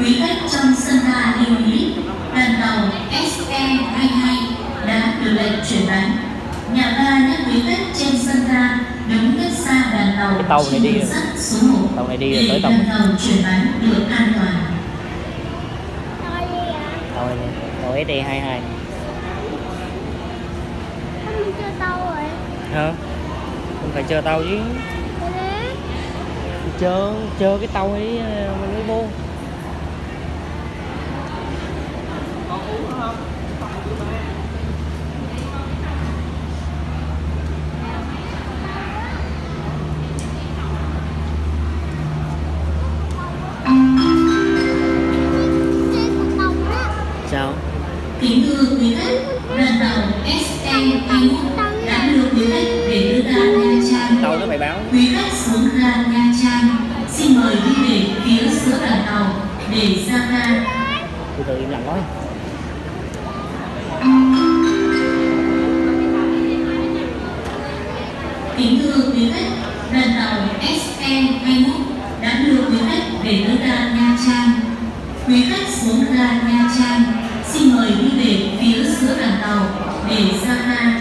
Quý khách trong sân ga lưu ý, đoàn tàu SE22 đã được lệnh chuyển bánh. Nhà ga nhắc quý khách trên sân ga đứng cách xa đoàn tàu Cái tàu này đi rồi. số 1 Tàu này đi rồi để tới tàu đoàn tàu chuyển bánh được an toàn. Tàu này tàu SD22 Không mình chưa tàu rồi. hả mình phải chờ tàu chứ chờ chờ cái tàu ấy ờ, mình mới vô Sao Kính thưa quý khách, đoàn tàu SE21 đã đưa quý khách về đưa ga Nha Trang. tàu nó phải báo Quý khách xuống ga Nha Trang, xin mời đi về phía giữa đoàn tàu để ra ga. từ từ im lặng nói Kính thưa quý khách, đoàn tàu SE21 đã đưa quý khách về tới ga Nha Trang. Quý khách xuống ga Nha Trang, xin mời đi về phía giữa đoàn tàu để ra ga.